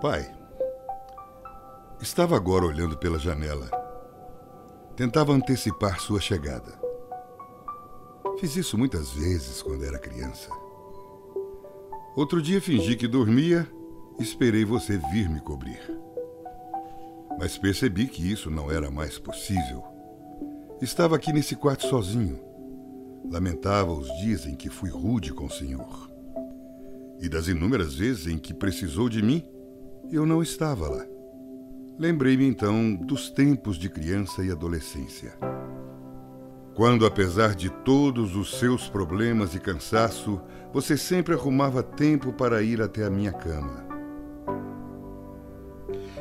Pai, estava agora olhando pela janela. Tentava antecipar sua chegada. Fiz isso muitas vezes quando era criança. Outro dia fingi que dormia e esperei você vir me cobrir. Mas percebi que isso não era mais possível. Estava aqui nesse quarto sozinho. Lamentava os dias em que fui rude com o Senhor. E das inúmeras vezes em que precisou de mim eu não estava lá. Lembrei-me então dos tempos de criança e adolescência. Quando, apesar de todos os seus problemas e cansaço, você sempre arrumava tempo para ir até a minha cama.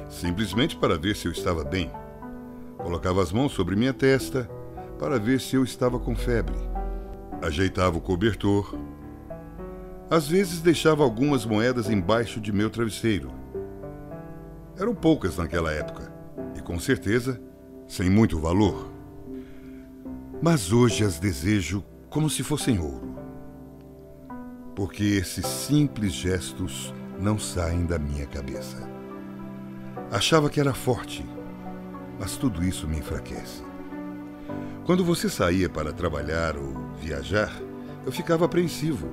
Simplesmente para ver se eu estava bem. Colocava as mãos sobre minha testa para ver se eu estava com febre. Ajeitava o cobertor. Às vezes deixava algumas moedas embaixo de meu travesseiro eram poucas naquela época e, com certeza, sem muito valor. Mas hoje as desejo como se fossem ouro. Porque esses simples gestos não saem da minha cabeça. Achava que era forte, mas tudo isso me enfraquece. Quando você saía para trabalhar ou viajar, eu ficava apreensivo.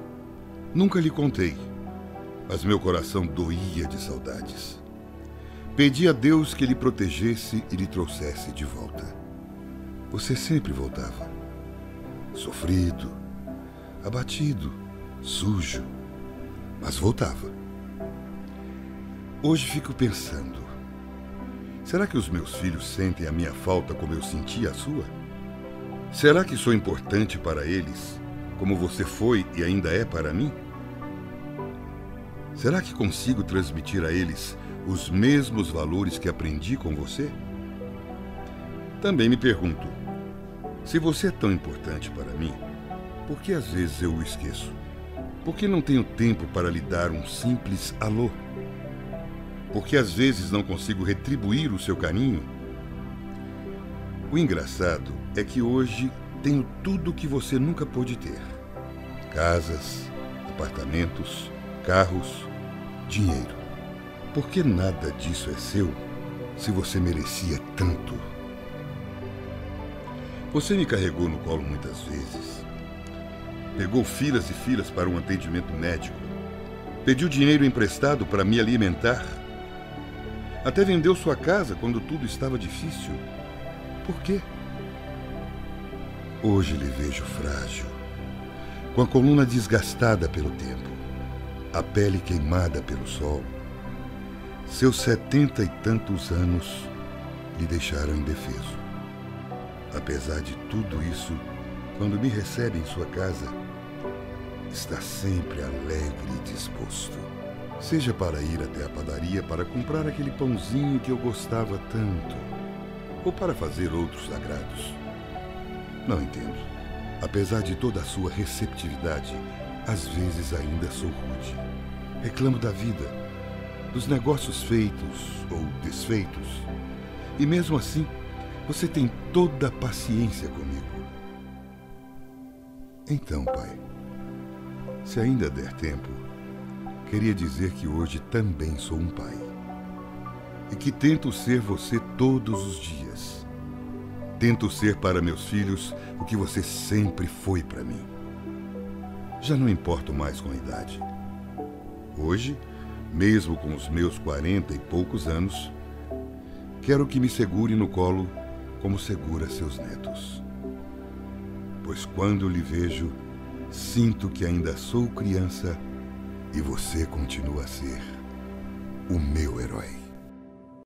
Nunca lhe contei, mas meu coração doía de saudades. Pedi a Deus que lhe protegesse e lhe trouxesse de volta. Você sempre voltava. Sofrido, abatido, sujo, mas voltava. Hoje fico pensando: será que os meus filhos sentem a minha falta como eu senti a sua? Será que sou importante para eles, como você foi e ainda é para mim? Será que consigo transmitir a eles os mesmos valores que aprendi com você? Também me pergunto: se você é tão importante para mim, por que às vezes eu o esqueço? Por que não tenho tempo para lhe dar um simples alô? Por que às vezes não consigo retribuir o seu carinho? O engraçado é que hoje tenho tudo o que você nunca pôde ter: casas, apartamentos, carros, dinheiro. Por que nada disso é seu se você merecia tanto? Você me carregou no colo muitas vezes. Pegou filas e filas para um atendimento médico. Pediu dinheiro emprestado para me alimentar. Até vendeu sua casa quando tudo estava difícil. Por quê? Hoje lhe vejo frágil, com a coluna desgastada pelo tempo, a pele queimada pelo sol seus setenta e tantos anos lhe deixaram indefeso. Apesar de tudo isso, quando me recebe em sua casa, está sempre alegre e disposto. Seja para ir até a padaria para comprar aquele pãozinho que eu gostava tanto, ou para fazer outros agrados. Não entendo. Apesar de toda a sua receptividade, às vezes ainda sou rude. Reclamo da vida dos negócios feitos ou desfeitos. E mesmo assim, você tem toda a paciência comigo. Então, pai, se ainda der tempo, queria dizer que hoje também sou um pai. E que tento ser você todos os dias. Tento ser para meus filhos o que você sempre foi para mim. Já não importo mais com a idade. Hoje, mesmo com os meus quarenta e poucos anos, quero que me segure no colo como segura seus netos. Pois quando lhe vejo, sinto que ainda sou criança e você continua a ser o meu herói.